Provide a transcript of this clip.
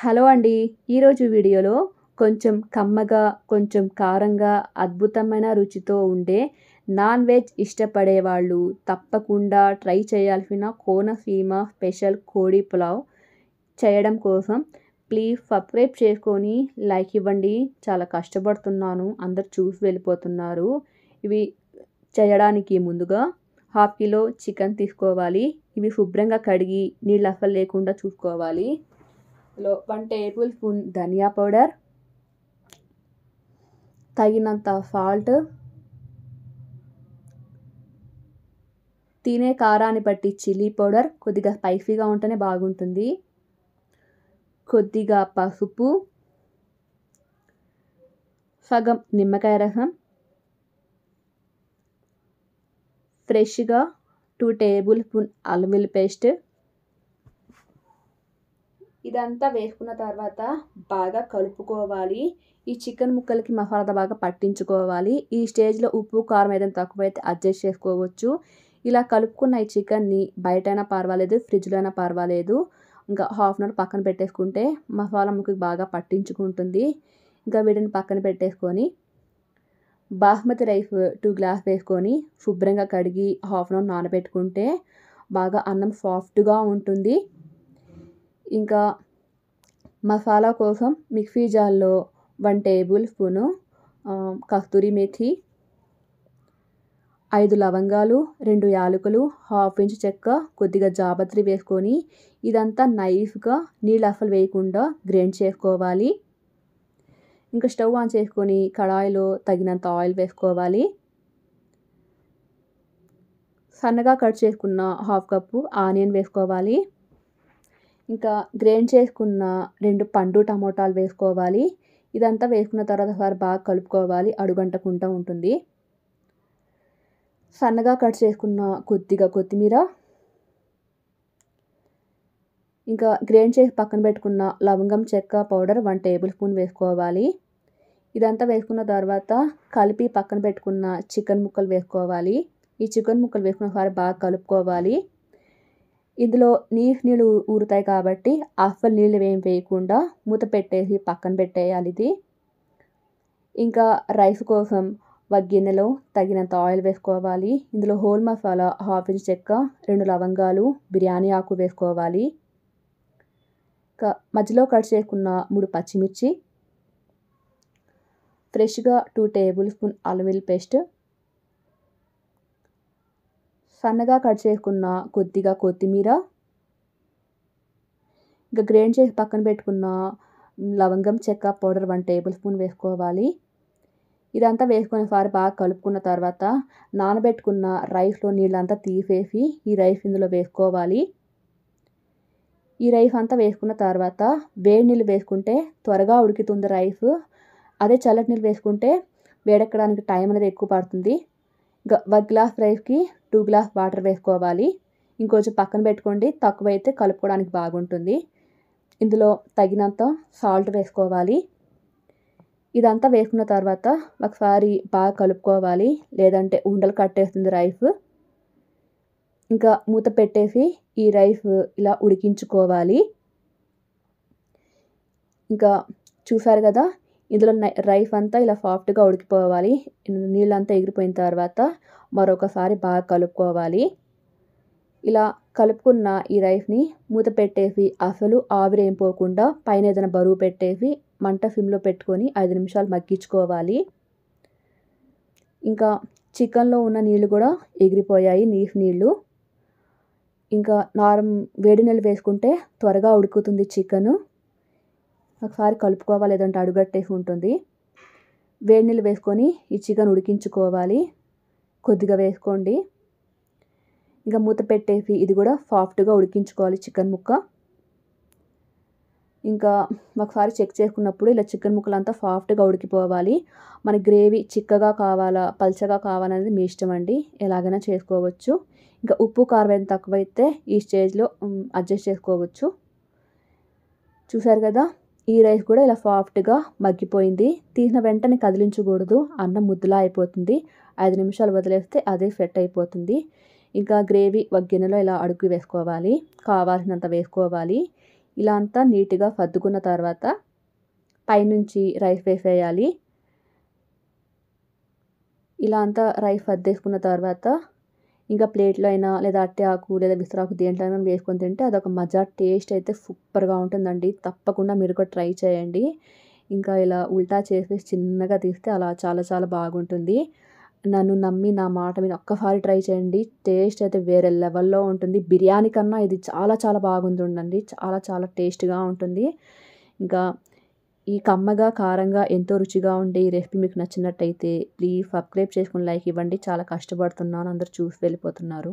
Hello అండి. ఈరోజు వీడియోలో కొంచెం కమ్మగా కొంచెం కారంగా అద్భుతమైన రుచితో ఉండే నాన్ వెజ్ ఇష్టపడే వాళ్ళు తప్పకుండా ట్రై చేయాల్సిన కోనసీమ స్పెషల్ కోడి పులావ్ చేయడం కోసం ప్లీజ్ సబ్స్క్రైబ్ చేసుకొని లైక్ ఇవ్వండి. చాలా కష్టపడుతున్నాను. అందరు చూసి వెళ్ళిపోతున్నారు. ఇవి చేయడానికి ముందుగా హాఫ్ కిలో చికెన్ తీసుకోవాలి. ఇవి శుభ్రంగా కడిగి నీళ్ళు అసలు లేకుండా చూసుకోవాలి. లో వన్ టేబుల్ స్పూన్ ధనియా పౌడర్ తగినంత సాల్ట్ తినే కారాన్ని బట్టి చిల్లీ పౌడర్ కొద్దిగా స్పైసీగా ఉంటేనే బాగుంటుంది. కొద్దిగా పసుపు సగం నిమ్మకాయ రసం ఫ్రెష్గా టూ టేబుల్ స్పూన్ అల్లం పేస్ట్ ఇదంతా వేసుకున్న తర్వాత బాగా కలుపుకోవాలి. ఈ చికెన్ ముక్కలకి మసాలా బాగా పట్టించుకోవాలి. ఈ స్టేజ్లో ఉప్పు కారం ఏదైనా తక్కువైతే అడ్జస్ట్ చేసుకోవచ్చు. ఇలా కలుపుకున్న ఈ చికెన్ని బయటైనా పర్వాలేదు ఫ్రిడ్జ్లో అయినా పర్వాలేదు. ఇంకా హాఫ్ అన్ అవర్ పక్కన పెట్టేసుకుంటే మసాలా ముక్కకి బాగా పట్టించుకుంటుంది. ఇంకా వీటిని పక్కన పెట్టేసుకొని బాస్మతి రైస్ టూ గ్లాస్ వేసుకొని శుభ్రంగా కడిగి హాఫ్ అన్ అవర్ నానబెట్టుకుంటే బాగా అన్నం సాఫ్ట్గా ఉంటుంది. ఇంకా మసాలా కోసం మిక్సీ జార్లో వన్ టేబుల్ స్పూను కస్తూరి మేథి ఐదు లవంగాలు రెండు యాలకులు హాఫ్ ఇంచ్ చెక్క కొద్దిగా జాపత్రి వేసుకొని ఇదంతా నైఫ్గా నీళ్ళు అసలు వేయకుండా గ్రైండ్ చేసుకోవాలి. ఇంకా స్టవ్ ఆన్ చేసుకొని కడాయిలో తగినంత ఆయిల్ వేసుకోవాలి. సన్నగా కట్ చేసుకున్న హాఫ్ కప్పు ఆనియన్ వేసుకోవాలి. ఇంకా గ్రైండ్ చేసుకున్న రెండు పండు టమోటాలు వేసుకోవాలి. ఇదంతా వేసుకున్న తర్వాత ఒకసారి బాగా కలుపుకోవాలి. అడుగంటకుండా ఉంటుంది. సన్నగా కట్ చేసుకున్న కొద్దిగా కొత్తిమీర. ఇంకా గ్రైండ్ చేసి పక్కన పెట్టుకున్న లవంగం చెక్క పౌడర్ వన్ టేబుల్ స్పూన్ వేసుకోవాలి. ఇదంతా వేసుకున్న తర్వాత కలిపి పక్కన పెట్టుకున్న చికెన్ ముక్కలు వేసుకోవాలి. ఈ చికెన్ ముక్కలు వేసుకున్న ఒకసారి బాగా కలుపుకోవాలి. ఇందులో నీఫ్ నీళ్ళు ఊరుతాయి కాబట్టి అస్సలు నీళ్ళు ఏం వేయకుండా మూత పెట్టేసి పక్కన పెట్టేయాలి ఇది. ఇంకా రైస్ కోసం ఒక గిన్నెలో తగినంత ఆయిల్ వేసుకోవాలి. ఇందులో హోల్ మసాలా హాఫ్ ఇంచ్ చెక్క రెండు లవంగాలు బిర్యానీ ఆకు వేసుకోవాలి. ఇంకా మధ్యలో కట్ చేసుకున్న మూడు పచ్చిమిర్చి ఫ్రెష్గా టూ టేబుల్ స్పూన్ అల్లం వెల్లుల్లి పేస్ట్ సన్నగా కట్ చేసుకున్న కొద్దిగా కొత్తిమీర ఇంకా గ్రైండ్ చేసి పక్కన పెట్టుకున్న లవంగం చెక్క పౌడర్ వన్ టేబుల్ స్పూన్ వేసుకోవాలి. ఇదంతా వేసుకునే సారి బాగా కలుపుకున్న తర్వాత నానబెట్టుకున్న రైస్లో నీళ్ళంతా తీసేసి ఈ రైస్ ఇందులో వేసుకోవాలి. ఈ రైస్ అంతా వేసుకున్న తర్వాత వేడి నీళ్ళు వేసుకుంటే త్వరగా ఉడుకుతుంది రైస్. అదే చల్లటి నీళ్ళు వేసుకుంటే వేడెక్కడానికి టైం అనేది ఎక్కువ పడుతుంది. ఇంకా ఒక గ్లాస్ రైస్కి టూ గ్లాస్ వాటర్ వేసుకోవాలి. ఇంకొంచెం పక్కన పెట్టుకోండి. తక్కువైతే కలుపుకోవడానికి బాగుంటుంది. ఇందులో తగినంత సాల్ట్ వేసుకోవాలి. ఇదంతా వేసుకున్న తర్వాత ఒకసారి బాగా కలుపుకోవాలి. లేదంటే ఉండలు కట్టేస్తుంది రైస్. ఇంకా మూత పెట్టేసి ఈ రైస్ ఇలా ఉడికించుకోవాలి. ఇంకా చూసారు కదా ఇందులో రైస్ అంతా ఇలా సాఫ్ట్గా ఉడికిపోవాలి. నీళ్ళంతా ఎగిరిపోయిన తర్వాత మరొకసారి బాగా కలుపుకోవాలి. ఇలా కలుపుకున్న ఈ రైస్ని మూత పెట్టేసి అసలు ఆవిరేంపోకుండా పైన ఏదైనా బరువు పెట్టేసి మంట సిమ్లో పెట్టుకొని ఐదు నిమిషాలు మగ్గించుకోవాలి. ఇంకా చికెన్లో ఉన్న నీళ్ళు కూడా ఎగిరిపోయాయి నీసు నీళ్ళు ఇంకా నార్మ్ వేడి నీళ్ళు వేసుకుంటే త్వరగా ఉడుకుతుంది చికెన్. ఒకసారి కలుపుకోవాలి లేదంటే అడుగట్టేసి ఉంటుంది. వేడి నీళ్ళు వేసుకొని ఈ చికెన్ ఉడికించుకోవాలి. కొద్దిగా వేసుకోండి. ఇంకా మూత పెట్టేసి ఇది కూడా సాఫ్ట్గా ఉడికించుకోవాలి చికెన్ ముక్క. ఇంకా ఒకసారి చెక్ చేసుకున్నప్పుడు ఇలా చికెన్ ముక్కలు అంతా సాఫ్ట్గా ఉడికిపోవాలి. మన గ్రేవీ చిక్కగా కావాలా పల్చగా కావాలనేది మీ ఇష్టం అండి. ఎలాగైనా చేసుకోవచ్చు. ఇంకా ఉప్పు కారం ఎంత తక్కువైతే ఈ స్టేజ్లో అడ్జస్ట్ చేసుకోవచ్చు. చూసారు కదా? ఈ రైస్ కూడా ఇలా సాఫ్ట్గా మగ్గిపోయింది. తీసిన వెంటనే కదిలించకూడదు. అన్నం ముద్దలా అయిపోతుంది. ఐదు నిమిషాలు వదిలేస్తే అదే సెట్ అయిపోతుంది. ఇంకా గ్రేవీ ఒక గిన్నెలో ఇలా అడుగు వేసుకోవాలి. కావాల్సినంత వేసుకోవాలి. ఇలా అంతా నీట్గా సర్దుకున్న తర్వాత పైనుంచి రైస్ వేసేయాలి. ఇలా అంతా రైస్ సర్దేసుకున్న తర్వాత ఇంకా ప్లేట్లో అయినా లేదా అట్టే ఆకు లేదా విసరాకు దేంట్లో అయినా వేసుకొని తింటే అదొక మజా టేస్ట్ అయితే సూపర్గా ఉంటుందండి. తప్పకుండా మీరు కూడా ట్రై చేయండి. ఇంకా ఇలా ఉల్టా చేసి చిన్నగా తీస్తే అలా చాలా చాలా బాగుంటుంది. నన్ను నమ్మి నా మాట మీద ఒక్కసారి ట్రై చేయండి. టేస్ట్ అయితే వేరే లెవెల్లో ఉంటుంది. బిర్యానీ కన్నా ఇది చాలా చాలా బాగుంటుందండి చాలా చాలా టేస్ట్గా ఉంటుంది. ఇంకా ఈ కమ్మగా కారంగా ఎంతో రుచిగా ఉండే ఈ రెసిపీ మీకు నచ్చినట్టయితే ప్లీజ్ సబ్స్క్రైబ్ చేసుకుని లైక్ ఇవ్వండి. చాలా కష్టపడుతున్నాను. అందరు చూసి వెళ్ళిపోతున్నారు.